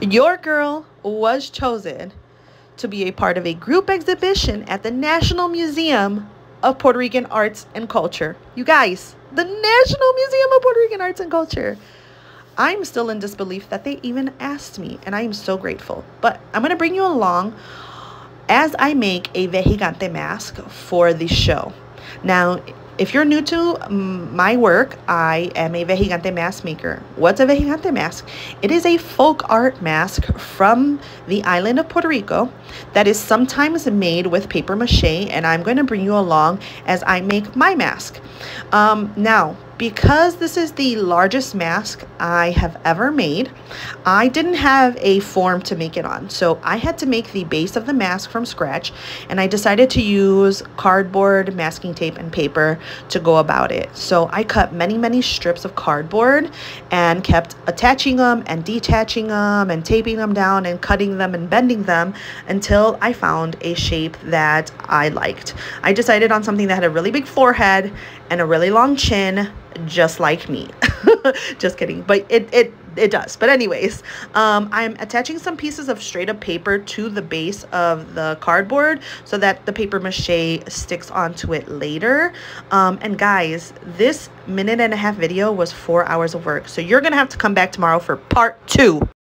Your girl was chosen to be a part of a group exhibition at the National Museum of Puerto Rican Arts and Culture. You guys, the National Museum of Puerto Rican Arts and Culture. I'm still in disbelief that they even asked me, and I am so grateful. But I'm going to bring you along as I make a Vejigante mask for the show. Now, if you're new to my work, I am a Vejigante mask maker. What's a Vejigante mask? It is a folk art mask from the island of Puerto Rico that is sometimes made with paper mache, and I'm going to bring you along as I make my mask. Um, now, because this is the largest mask I have ever made, I didn't have a form to make it on. So I had to make the base of the mask from scratch and I decided to use cardboard, masking tape, and paper to go about it. So I cut many, many strips of cardboard and kept attaching them and detaching them and taping them down and cutting them and bending them until I found a shape that I liked. I decided on something that had a really big forehead and a really long chin just like me. just kidding. But it, it, it does. But anyways, um, I'm attaching some pieces of straight up paper to the base of the cardboard so that the paper mache sticks onto it later. Um, and guys, this minute and a half video was four hours of work. So you're going to have to come back tomorrow for part two.